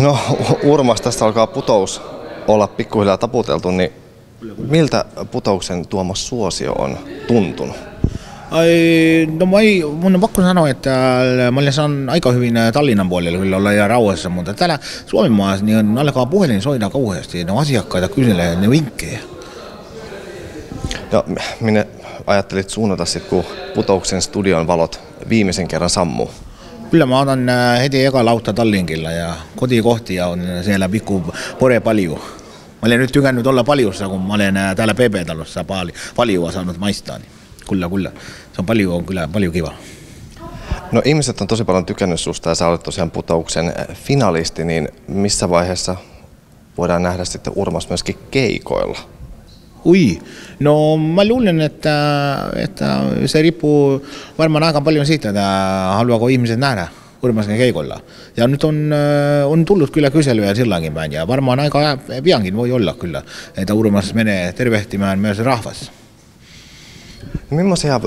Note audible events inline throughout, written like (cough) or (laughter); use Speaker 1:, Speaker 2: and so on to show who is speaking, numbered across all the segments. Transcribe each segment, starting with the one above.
Speaker 1: No Urmas, tästä alkaa putous olla pikkuhiljaa taputeltu, niin miltä putouksen tuoma suosio on tuntunut?
Speaker 2: Ai, no mä ei, mun on pakko sanoa, että mä olen saanut aika hyvin Tallinnan puolella kyllä olla ja rauhassa, mutta täällä Suomenmaassa niin alkaa puhelin soida kauheasti, ne asiakkaita kyselee ne vinkkejä.
Speaker 1: Ja minne ajattelit suunnata sitten, kun putouksen studion valot viimeisen kerran sammuu?
Speaker 2: Kyllä mä otan äh, heti eka lautta Tallinkilla ja kotikohti ja on siellä pikku pore paljon. Mä olen nyt tykännyt olla paljussa, kun mä olen äh, täällä PP-talossa pal- paljua saanut maistaa. Kyllä, kyllä. Se on paljon, on kyllä paljon kiva.
Speaker 1: No ihmiset on tosi paljon tykännyt susta ja sä olet tosiaan putouksen äh, finalisti, niin missä vaiheessa voidaan nähdä sitten Urmas myöskin keikoilla?
Speaker 2: Ui, no mä luulen, että, että se riippuu varmaan aika paljon siitä, että haluaako ihmiset nähdä Urmasen keikoilla. Ja nyt on, äh, on tullut kyllä kyselyjä silläkin päin ja varmaan aika piankin voi olla kyllä, että Urmas menee tervehtimään myös rahvas.
Speaker 1: No millaisia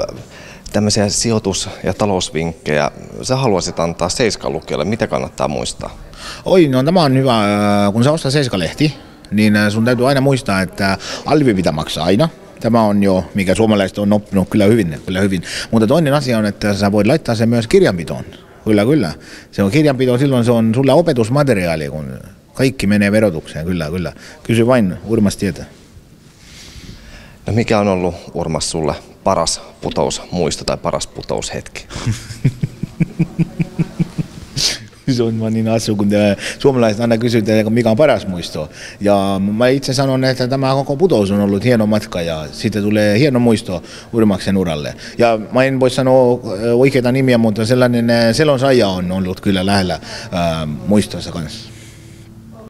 Speaker 1: tämmöisiä sijoitus- ja talousvinkkejä sä haluaisit antaa Seiskalukijalle? Mitä kannattaa muistaa?
Speaker 2: Oi, no tämä on hyvä. Äh, kun sä ostat Seiska-lehti, niin äh, sun täytyy aina muistaa, että alvi pitää maksaa aina. Tämä on jo, mikä suomalaiset on oppinut kyllä hyvin, kyllä hyvin. Mutta toinen asia on, että sä voit laittaa sen myös kirjanpitoon. Kyllä, kyllä. Se on kirjanpito, silloin se on sulle opetusmateriaali, kun kaikki menee verotukseen, kyllä, kyllä. Kysy vain, Urmas tietää.
Speaker 1: No mikä on ollut Urmas sulle paras putousmuisto tai paras putoushetki? (laughs)
Speaker 2: se on niin asu, kun suomalaiset aina kysyvät, mikä on paras muisto. Ja mä itse sanon, että tämä koko putous on ollut hieno matka ja siitä tulee hieno muisto Urmaksen uralle. Ja mä en voi sanoa oikeita nimiä, mutta sellainen selonsaija on ollut kyllä lähellä ää, muistossa kanssa.